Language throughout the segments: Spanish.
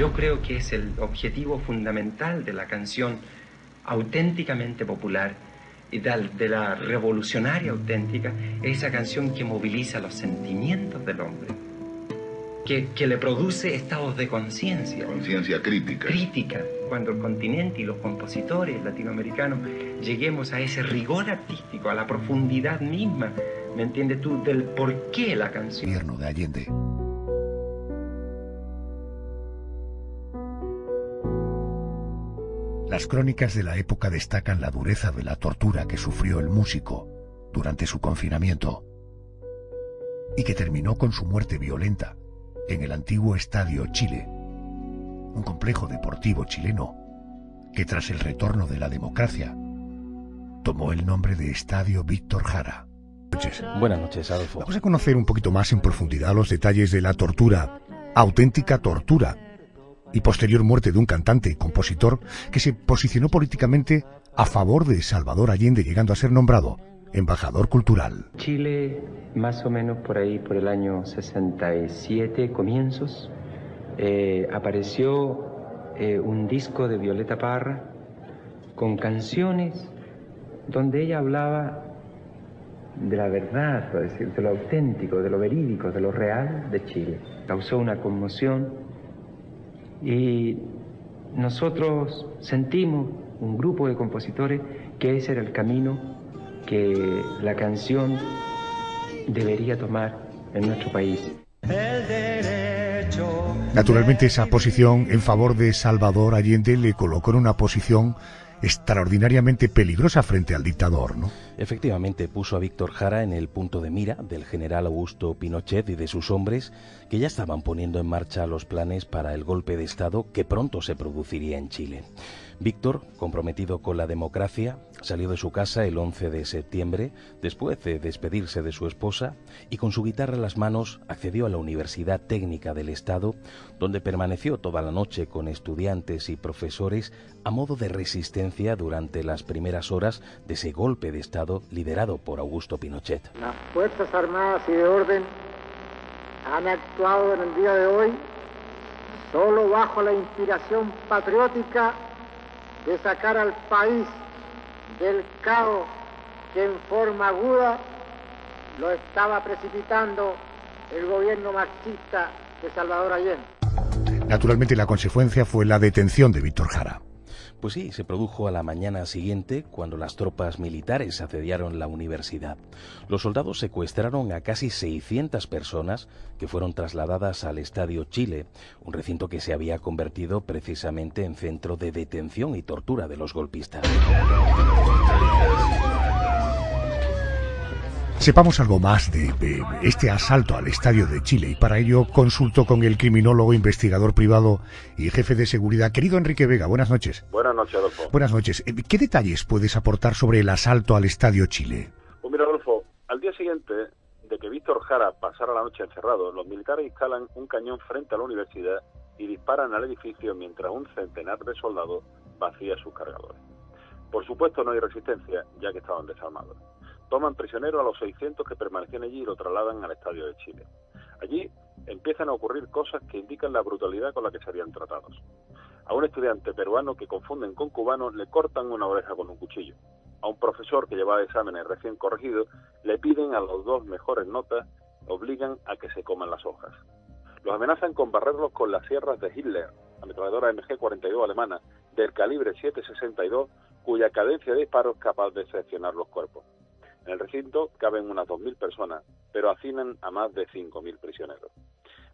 yo creo que es el objetivo fundamental de la canción auténticamente popular y de la revolucionaria auténtica, esa canción que moviliza los sentimientos del hombre, que, que le produce estados de conciencia. Conciencia crítica. Crítica, cuando el continente y los compositores latinoamericanos lleguemos a ese rigor artístico, a la profundidad misma, ¿me entiendes tú?, del por qué la canción. de Allende. Las crónicas de la época destacan la dureza de la tortura que sufrió el músico durante su confinamiento y que terminó con su muerte violenta en el antiguo Estadio Chile, un complejo deportivo chileno que tras el retorno de la democracia tomó el nombre de Estadio Víctor Jara. Buenas noches, Adolfo. Vamos a conocer un poquito más en profundidad los detalles de la tortura, auténtica tortura, y posterior muerte de un cantante y compositor que se posicionó políticamente a favor de Salvador Allende, llegando a ser nombrado embajador cultural. Chile, más o menos por ahí, por el año 67, comienzos, eh, apareció eh, un disco de Violeta Parra con canciones donde ella hablaba de la verdad, decir, de lo auténtico, de lo verídico, de lo real de Chile. Causó una conmoción y nosotros sentimos, un grupo de compositores, que ese era el camino que la canción debería tomar en nuestro país. Naturalmente esa posición en favor de Salvador Allende le colocó en una posición extraordinariamente peligrosa frente al dictador, ¿no? Efectivamente, puso a Víctor Jara en el punto de mira del general Augusto Pinochet y de sus hombres que ya estaban poniendo en marcha los planes para el golpe de Estado que pronto se produciría en Chile. Víctor, comprometido con la democracia, salió de su casa el 11 de septiembre, después de despedirse de su esposa, y con su guitarra en las manos accedió a la Universidad Técnica del Estado, donde permaneció toda la noche con estudiantes y profesores a modo de resistencia durante las primeras horas de ese golpe de Estado liderado por Augusto Pinochet. Las Fuerzas Armadas y de Orden han actuado en el día de hoy solo bajo la inspiración patriótica de sacar al país del caos que en forma aguda lo estaba precipitando el gobierno marxista de Salvador Allende. Naturalmente la consecuencia fue la detención de Víctor Jara. Pues sí, se produjo a la mañana siguiente cuando las tropas militares asediaron la universidad. Los soldados secuestraron a casi 600 personas que fueron trasladadas al Estadio Chile, un recinto que se había convertido precisamente en centro de detención y tortura de los golpistas. Sepamos algo más de, este asalto al Estadio de Chile y para ello consulto con el criminólogo, investigador privado y jefe de seguridad, querido Enrique Vega. Buenas noches. Buenas noches, Adolfo. Buenas noches. Eh, ¿Qué detalles puedes aportar sobre el asalto al Estadio Chile? Pues mira, Adolfo, al día siguiente de que Víctor Jara pasara la noche encerrado, los militares instalan un cañón frente a la universidad y disparan al edificio mientras un centenar de soldados vacía sus cargadores. Por supuesto no hay resistencia, ya que estaban desarmados. Toman prisionero a los 600 que permanecían allí y lo trasladan al Estadio de Chile. Allí empiezan a ocurrir cosas que indican la brutalidad con la que serían tratados. A un estudiante peruano que confunden con cubano le cortan una oreja con un cuchillo. A un profesor que llevaba exámenes recién corregidos le piden a los dos mejores notas, obligan a que se coman las hojas. Los amenazan con barrerlos con las sierras de Hitler, ametralladora MG-42 alemana, del calibre 7.62, cuya cadencia de disparo es capaz de seccionar los cuerpos. En el recinto caben unas 2.000 personas, pero hacinan a más de 5.000 prisioneros.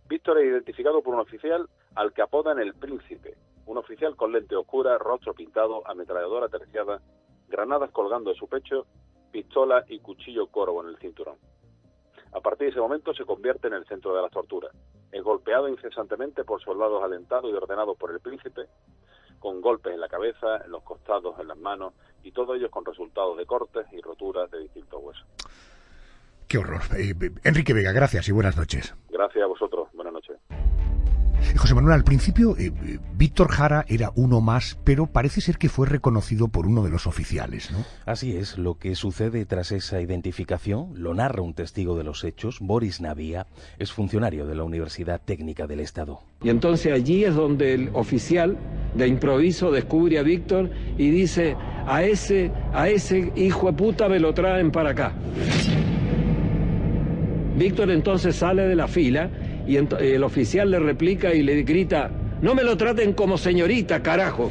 Víctor es identificado por un oficial al que apodan el Príncipe, un oficial con lente oscura, rostro pintado, ametralladora terciada, granadas colgando de su pecho, pistola y cuchillo corvo en el cinturón. A partir de ese momento se convierte en el centro de las torturas. Es golpeado incesantemente por soldados alentados y ordenados por el príncipe, con golpes en la cabeza, en los costados, en las manos, y todo ello con resultados de cortes y roturas de distintos huesos. Qué horror. Eh, Enrique Vega, gracias y buenas noches. Gracias a vosotros. Buenas noches. José Manuel, al principio eh, eh, Víctor Jara era uno más, pero parece ser que fue reconocido por uno de los oficiales, ¿no? Así es, lo que sucede tras esa identificación lo narra un testigo de los hechos, Boris Navia, es funcionario de la Universidad Técnica del Estado. Y entonces allí es donde el oficial de improviso descubre a Víctor y dice, a ese, a ese hijo de puta me lo traen para acá. Víctor entonces sale de la fila y el oficial le replica y le grita, no me lo traten como señorita, carajo.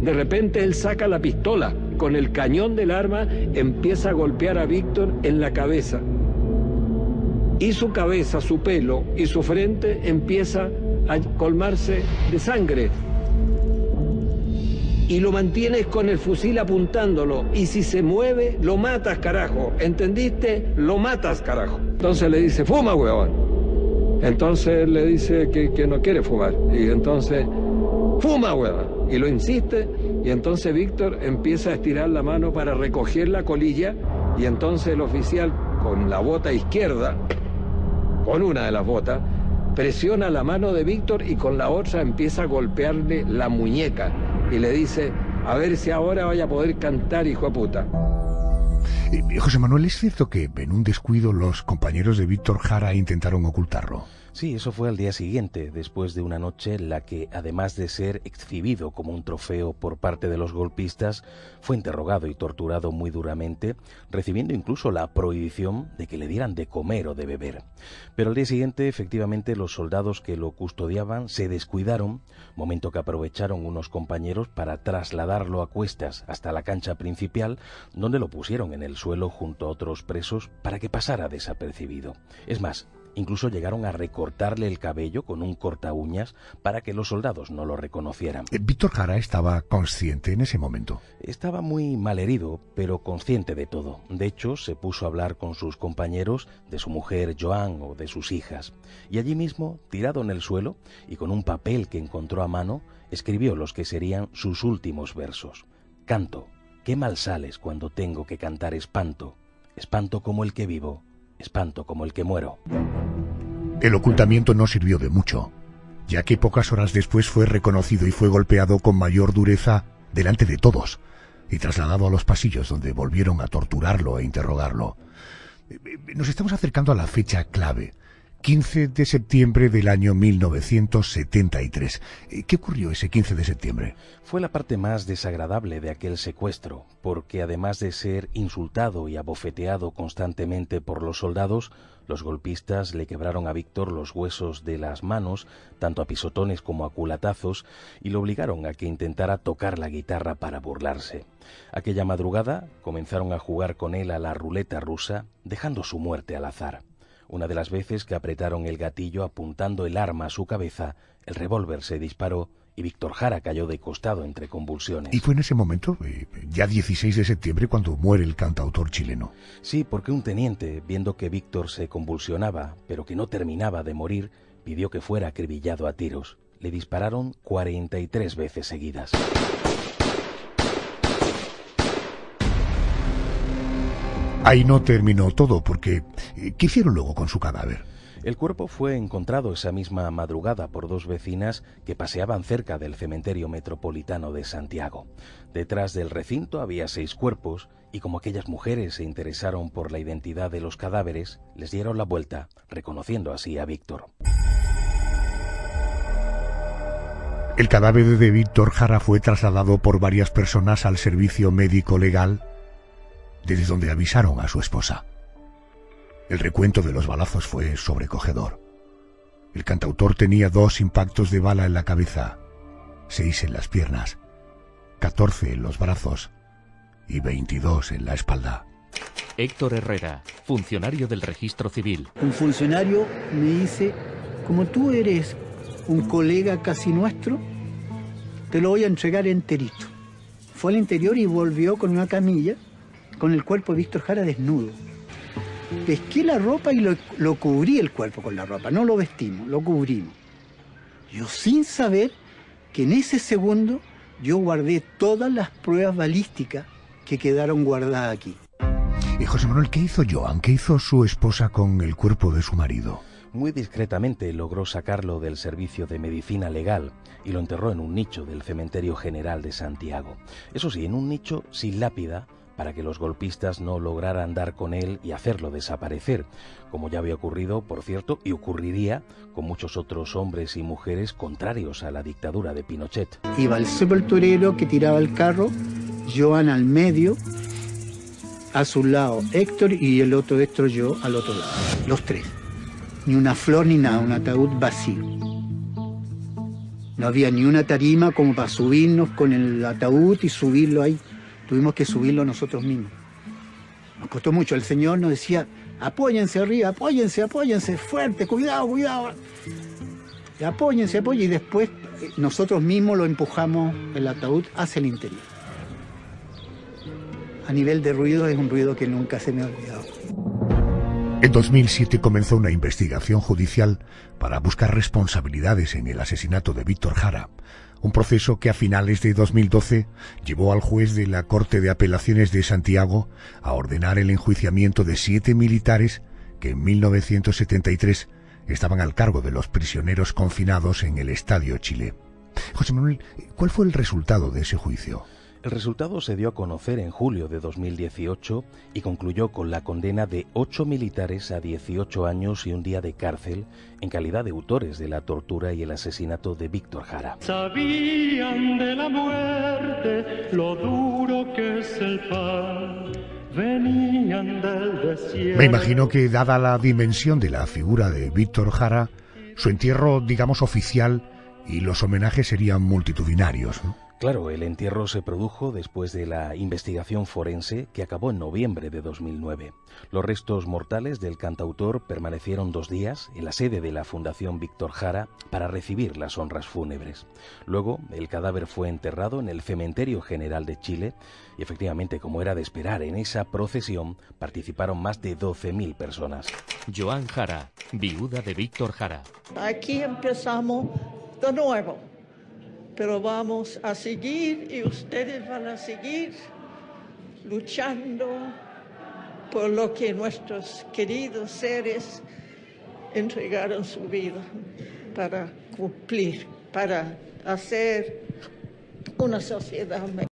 De repente él saca la pistola, con el cañón del arma empieza a golpear a Víctor en la cabeza. Y su cabeza, su pelo y su frente empieza a colmarse de sangre y lo mantienes con el fusil apuntándolo. Y si se mueve, lo matas, carajo. ¿Entendiste? Lo matas, carajo. Entonces le dice, fuma, huevón. Entonces le dice que, que no quiere fumar. Y entonces, fuma, huevón. Y lo insiste. Y entonces Víctor empieza a estirar la mano para recoger la colilla. Y entonces el oficial, con la bota izquierda, con una de las botas, presiona la mano de Víctor y con la otra empieza a golpearle la muñeca y le dice, a ver si ahora vaya a poder cantar, hijo de puta. José Manuel, ¿es cierto que en un descuido los compañeros de Víctor Jara intentaron ocultarlo? Sí, eso fue al día siguiente, después de una noche en la que, además de ser exhibido como un trofeo por parte de los golpistas, fue interrogado y torturado muy duramente, recibiendo incluso la prohibición de que le dieran de comer o de beber. Pero al día siguiente, efectivamente, los soldados que lo custodiaban se descuidaron, momento que aprovecharon unos compañeros para trasladarlo a cuestas hasta la cancha principal, donde lo pusieron en el suelo junto a otros presos para que pasara desapercibido. Es más, Incluso llegaron a recortarle el cabello con un corta uñas para que los soldados no lo reconocieran. Eh, Víctor Jara estaba consciente en ese momento. Estaba muy malherido, pero consciente de todo. De hecho, se puso a hablar con sus compañeros, de su mujer Joan o de sus hijas. Y allí mismo, tirado en el suelo y con un papel que encontró a mano, escribió los que serían sus últimos versos. Canto, qué mal sales cuando tengo que cantar espanto, espanto como el que vivo espanto como el que muero. El ocultamiento no sirvió de mucho, ya que pocas horas después fue reconocido y fue golpeado con mayor dureza delante de todos y trasladado a los pasillos donde volvieron a torturarlo e interrogarlo. Nos estamos acercando a la fecha clave, 15 de septiembre del año 1973. ¿Qué ocurrió ese 15 de septiembre? Fue la parte más desagradable de aquel secuestro, porque además de ser insultado y abofeteado constantemente por los soldados, los golpistas le quebraron a Víctor los huesos de las manos, tanto a pisotones como a culatazos, y lo obligaron a que intentara tocar la guitarra para burlarse. Aquella madrugada comenzaron a jugar con él a la ruleta rusa, dejando su muerte al azar. Una de las veces que apretaron el gatillo apuntando el arma a su cabeza, el revólver se disparó y Víctor Jara cayó de costado entre convulsiones. ¿Y fue en ese momento, eh, ya 16 de septiembre, cuando muere el cantautor chileno? Sí, porque un teniente, viendo que Víctor se convulsionaba, pero que no terminaba de morir, pidió que fuera acribillado a tiros. Le dispararon 43 veces seguidas. Ahí no terminó todo, porque eh, ¿qué hicieron luego con su cadáver? El cuerpo fue encontrado esa misma madrugada por dos vecinas que paseaban cerca del cementerio metropolitano de Santiago. Detrás del recinto había seis cuerpos y como aquellas mujeres se interesaron por la identidad de los cadáveres, les dieron la vuelta, reconociendo así a Víctor. El cadáver de Víctor Jara fue trasladado por varias personas al servicio médico legal desde donde avisaron a su esposa. El recuento de los balazos fue sobrecogedor. El cantautor tenía dos impactos de bala en la cabeza, seis en las piernas, catorce en los brazos y veintidós en la espalda. Héctor Herrera, funcionario del registro civil. Un funcionario me dice, como tú eres un colega casi nuestro, te lo voy a entregar enterito. Fue al interior y volvió con una camilla con el cuerpo de Víctor Jara desnudo. Pesqué la ropa y lo, cubrí el cuerpo con la ropa, no lo vestimos, lo cubrimos. Yo sin saber que en ese segundo yo guardé todas las pruebas balísticas que quedaron guardadas aquí. Y José Manuel, ¿qué hizo Joan? ¿Qué hizo su esposa con el cuerpo de su marido? Muy discretamente logró sacarlo del servicio de medicina legal y lo enterró en un nicho del Cementerio General de Santiago. Eso sí, en un nicho sin lápida para que los golpistas no lograran dar con él y hacerlo desaparecer, como ya había ocurrido, por cierto, y ocurriría con muchos otros hombres y mujeres contrarios a la dictadura de Pinochet. Iba el sepulturero que tiraba el carro, Joan al medio, a su lado Héctor y el otro Héctor yo al otro lado, los tres. Ni una flor ni nada, un ataúd vacío. No había ni una tarima como para subirnos con el ataúd y subirlo ahí. Tuvimos que subirlo nosotros mismos. Nos costó mucho. El Señor nos decía, apóyense arriba, apóyense, apóyense, fuerte, cuidado, cuidado. Y apóyense, apóyense. Y después eh, nosotros mismos lo empujamos el ataúd hacia el interior. A nivel de ruido es un ruido que nunca se me ha olvidado. En 2007 comenzó una investigación judicial para buscar responsabilidades en el asesinato de Víctor Jara, un proceso que a finales de 2012 llevó al juez de la Corte de Apelaciones de Santiago a ordenar el enjuiciamiento de siete militares que en 1973 estaban al cargo de los prisioneros confinados en el Estadio Chile. José Manuel, ¿cuál fue el resultado de ese juicio? El resultado se dio a conocer en julio de 2018 y concluyó con la condena de ocho militares a 18 años y un día de cárcel en calidad de autores de la tortura y el asesinato de Víctor Jara. Sabían de la muerte lo duro que es el pan. Venían del desierto. Me imagino que dada la dimensión de la figura de Víctor Jara, su entierro, digamos, oficial y los homenajes serían multitudinarios. ¿no? Claro, el entierro se produjo después de la investigación forense que acabó en noviembre de 2009. Los restos mortales del cantautor permanecieron dos días en la sede de la Fundación Víctor Jara para recibir las honras fúnebres. Luego, el cadáver fue enterrado en el Cementerio General de Chile y efectivamente, como era de esperar, en esa procesión participaron más de 12.000 personas. Joan Jara, viuda de Víctor Jara. Aquí empezamos de nuevo pero vamos a seguir y ustedes van a seguir luchando por lo que nuestros queridos seres entregaron su vida para cumplir, para hacer una sociedad mejor.